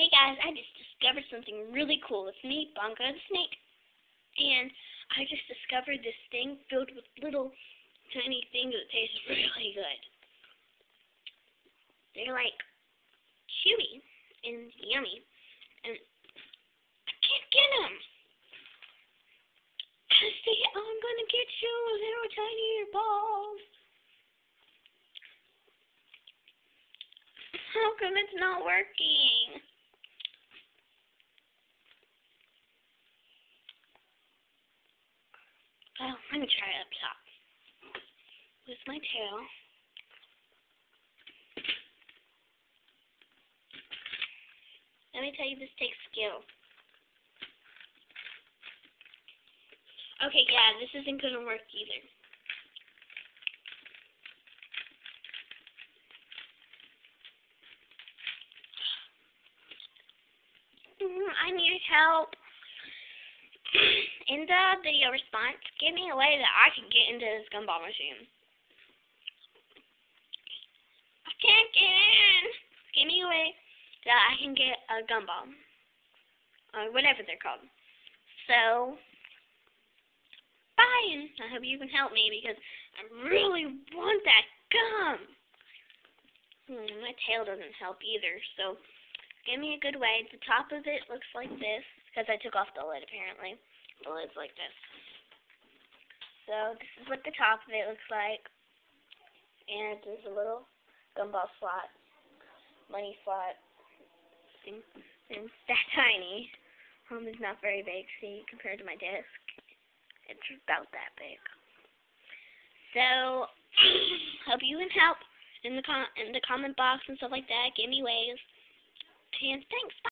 Hey guys, I just discovered something really cool. It's me, Bongo the Snake. And I just discovered this thing filled with little tiny things that taste really good. They're like chewy and yummy. And I can't get them. See, I'm gonna get you, little tiny balls. How come it's not working? Oh, let me try it up top. With my tail. Let me tell you, this takes skill. Okay, yeah, this isn't going to work either. Mm, I need help in the video response, give me a way that I can get into this gumball machine. I can't get in. Give me a way that I can get a gumball. Or whatever they're called. So, bye, and I hope you can help me because I really want that gum. Hmm, my tail doesn't help either, so give me a good way. The top of it looks like this, because I took off the lid apparently the lid's like this. So this is what the top of it looks like. And there's a little gumball slot, money slot. And it's that tiny. Um, it's not very big, see, compared to my desk. It's about that big. So, hope you can help in the com in the comment box and stuff like that. Give me ways. And thanks. Bye.